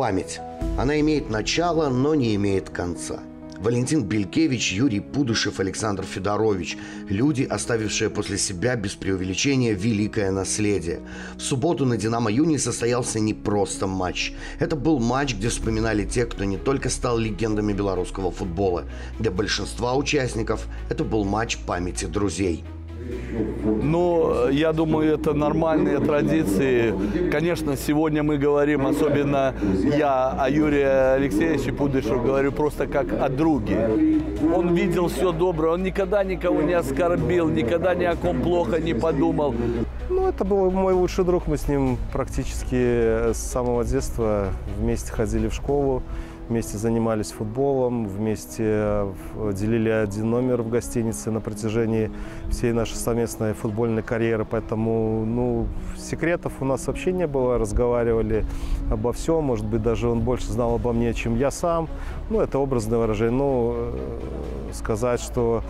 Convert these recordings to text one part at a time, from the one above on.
память. Она имеет начало, но не имеет конца. Валентин Белькевич, Юрий Пудышев, Александр Федорович. Люди, оставившие после себя без преувеличения великое наследие. В субботу на «Динамо Юни» состоялся не просто матч. Это был матч, где вспоминали те, кто не только стал легендами белорусского футбола. Для большинства участников это был матч памяти друзей. Ну, я думаю, это нормальные традиции. Конечно, сегодня мы говорим, особенно я о Юрии Алексеевиче Пудышев говорю просто как о друге. Он видел все доброе, он никогда никого не оскорбил, никогда ни о ком плохо не подумал. Ну, это был мой лучший друг. Мы с ним практически с самого детства вместе ходили в школу вместе занимались футболом, вместе э, делили один номер в гостинице на протяжении всей нашей совместной футбольной карьеры. Поэтому ну, секретов у нас вообще не было, разговаривали обо всем. Может быть, даже он больше знал обо мне, чем я сам. Ну, это образное выражение. Ну, э, сказать, что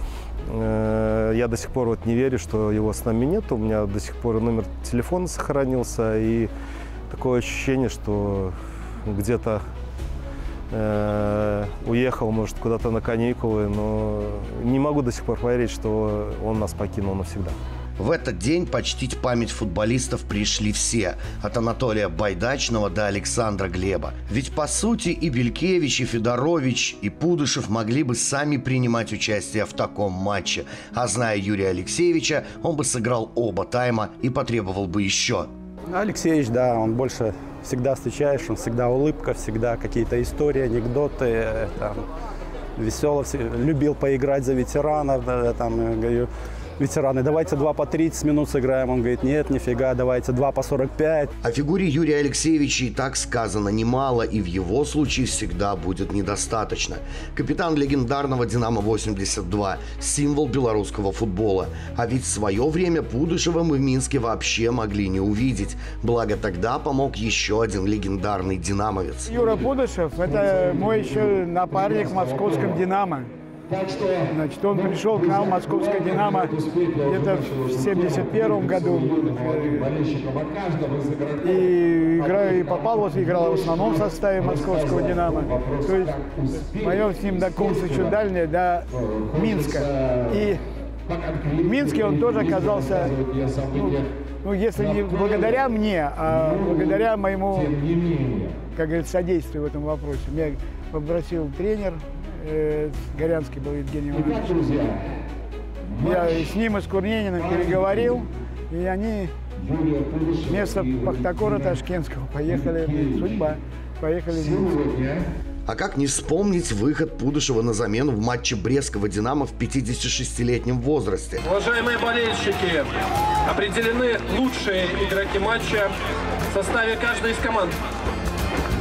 э, я до сих пор вот не верю, что его с нами нет. У меня до сих пор номер телефона сохранился. И такое ощущение, что где-то э, уехал, может, куда-то на каникулы, но не могу до сих пор поверить, что он нас покинул навсегда. В этот день почтить память футболистов пришли все, от Анатолия Байдачного до Александра Глеба. Ведь, по сути, и Белькевич, и Федорович, и Пудышев могли бы сами принимать участие в таком матче. А зная Юрия Алексеевича, он бы сыграл оба тайма и потребовал бы еще. Алексеевич, да, он больше всегда встречаешь, он всегда улыбка, всегда какие-то истории, анекдоты, там, весело, любил поиграть за ветеранов, там, говорю, ветераны, давайте 2 по 30 минут сыграем. Он говорит, нет, нифига, давайте 2 по 45. О фигуре Юрия Алексеевича и так сказано немало, и в его случае всегда будет недостаточно. Капитан легендарного «Динамо-82», символ белорусского футбола. А ведь в свое время Пудышева мы в Минске вообще могли не увидеть. Благо тогда помог еще один легендарный «Динамовец». Юра Пудышев – это мой еще напарник в московском «Динамо». Значит, он пришел к нам московское «Динамо» где-то в 71 году. И, игра, и попал, вот, играл в основном составе московского «Динамо». То есть мое с ним знакомство еще дальнее, до Минска. И в Минске он тоже оказался, ну, ну, если не благодаря мне, а благодаря моему, как говорится, содействию в этом вопросе. Меня попросил тренер э, Горянский был Евгений Иванович. Я с ним и с Курнениным переговорил, и они вместо Пахтакора Ташкентского поехали, судьба, поехали в а как не вспомнить выход Пудышева на замену в матче Брестского «Динамо» в 56-летнем возрасте? Уважаемые болельщики, определены лучшие игроки матча в составе каждой из команд.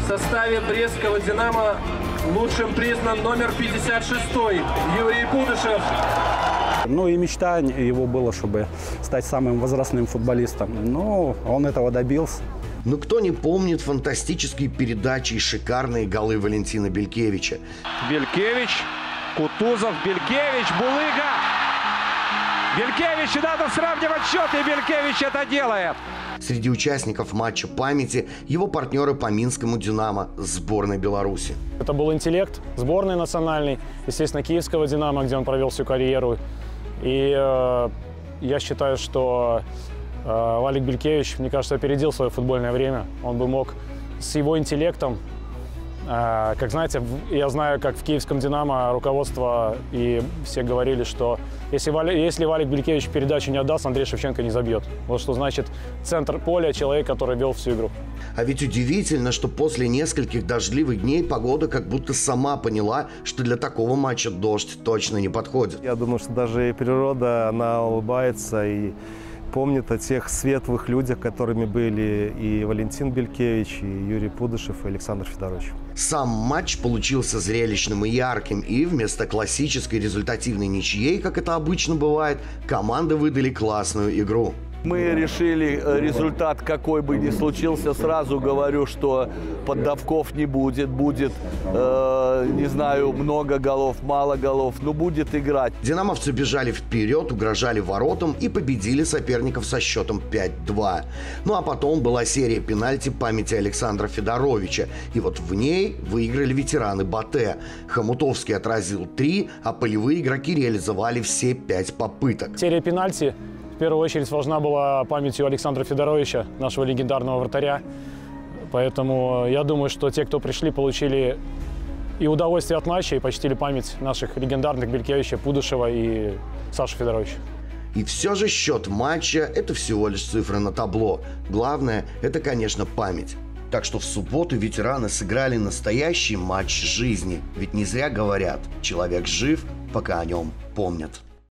В составе Брестского «Динамо» Лучшим признан номер 56 Юрий Пудышев. Ну и мечта его была, чтобы стать самым возрастным футболистом. Ну, он этого добился. Но кто не помнит фантастические передачи и шикарные голы Валентина Белькевича? Белькевич, Кутузов, Белькевич, Булыга. Белькевич, надо сравнивать счет, и Белькевич это делает. Среди участников матча памяти его партнеры по Минскому «Динамо» сборной Беларуси. Это был интеллект сборной национальной, естественно, киевского «Динамо», где он провел всю карьеру. И э, я считаю, что э, Валик Белькевич, мне кажется, опередил свое футбольное время. Он бы мог с его интеллектом как знаете, я знаю, как в киевском «Динамо» руководство и все говорили, что если, Вали, если Валик Белькевич передачу не отдаст, Андрей Шевченко не забьет. Вот что значит центр поля, человек, который вел всю игру. А ведь удивительно, что после нескольких дождливых дней погода как будто сама поняла, что для такого матча дождь точно не подходит. Я думаю, что даже и природа, она улыбается и помнит о тех светлых людях, которыми были и Валентин Белькевич, и Юрий Пудышев, и Александр Федорович. Сам матч получился зрелищным и ярким, и вместо классической результативной ничьей, как это обычно бывает, команды выдали классную игру. Мы решили э, результат, какой бы ни случился, сразу говорю, что поддавков не будет. Будет, э, не знаю, много голов, мало голов, но будет играть. Динамовцы бежали вперед, угрожали воротам и победили соперников со счетом 5-2. Ну а потом была серия пенальти памяти Александра Федоровича. И вот в ней выиграли ветераны Батэ. Хомутовский отразил три, а полевые игроки реализовали все пять попыток. Серия пенальти первую очередь важна была памятью Александра Федоровича, нашего легендарного вратаря. Поэтому я думаю, что те, кто пришли, получили и удовольствие от матча, и почтили память наших легендарных Белькевича, Пудышева и Саши Федоровича. И все же счет матча – это всего лишь цифры на табло. Главное – это, конечно, память. Так что в субботу ветераны сыграли настоящий матч жизни. Ведь не зря говорят, человек жив, пока о нем помнят.